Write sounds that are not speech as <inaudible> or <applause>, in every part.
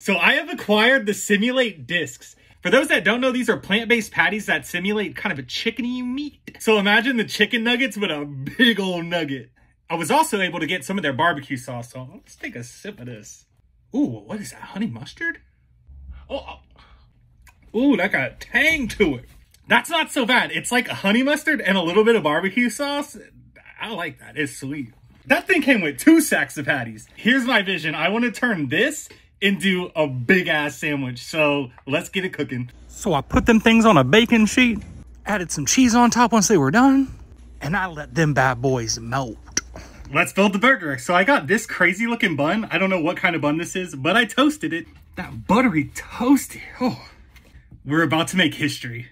So I have acquired the Simulate discs. For those that don't know, these are plant-based patties that simulate kind of a chickeny meat. So imagine the chicken nuggets with a big old nugget. I was also able to get some of their barbecue sauce, so let's take a sip of this. Ooh, what is that, honey mustard? Oh, oh. ooh, that got a tang to it. That's not so bad. It's like a honey mustard and a little bit of barbecue sauce. I like that, it's sweet. That thing came with two sacks of patties. Here's my vision. I want to turn this into a big ass sandwich. So let's get it cooking. So I put them things on a baking sheet, added some cheese on top once they were done, and I let them bad boys melt. Let's build the burger. So I got this crazy looking bun. I don't know what kind of bun this is, but I toasted it. That buttery toasty. Oh, we're about to make history.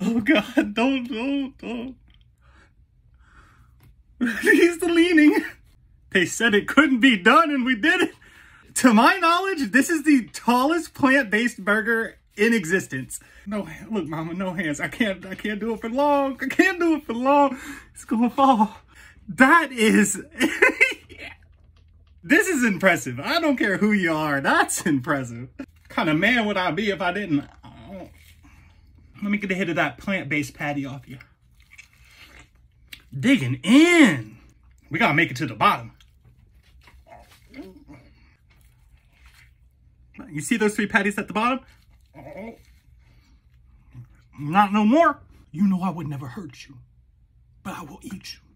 <laughs> Oh God, don't, don't, don't. <laughs> He's the leaning. They said it couldn't be done and we did it. To my knowledge, this is the tallest plant-based burger in existence. No, look, mama, no hands. I can't, I can't do it for long. I can't do it for long. It's gonna fall. That is, <laughs> this is impressive. I don't care who you are. That's impressive. What kind of man would I be if I didn't? Let me get a hit of that plant-based patty off you. Digging in. We gotta make it to the bottom. You see those three patties at the bottom? Not no more. You know I would never hurt you, but I will eat you.